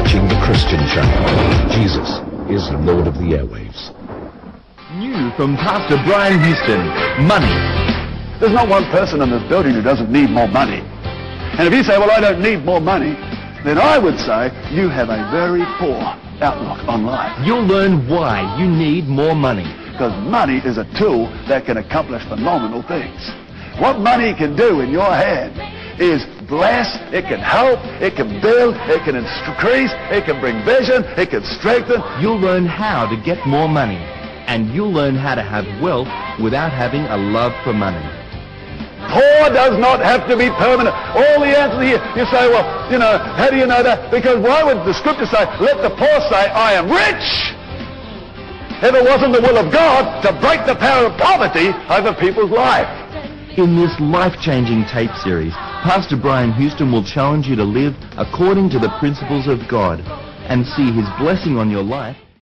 Christian channel. Jesus is Lord of the airwaves. New from Pastor Brian Houston, money. There's not one person in this building who doesn't need more money. And if you say, well, I don't need more money, then I would say you have a very poor outlook on life. You'll learn why you need more money. Because money is a tool that can accomplish phenomenal things. What money can do in your hand is bless, it can help, it can build, it can increase, it can bring vision, it can strengthen. You'll learn how to get more money. And you'll learn how to have wealth without having a love for money. Poor does not have to be permanent. All the answers here, you say, well, you know, how do you know that? Because why would the scripture say, let the poor say, I am rich? If it wasn't the will of God to break the power of poverty over people's life. In this life-changing tape series, Pastor Brian Houston will challenge you to live according to the principles of God and see his blessing on your life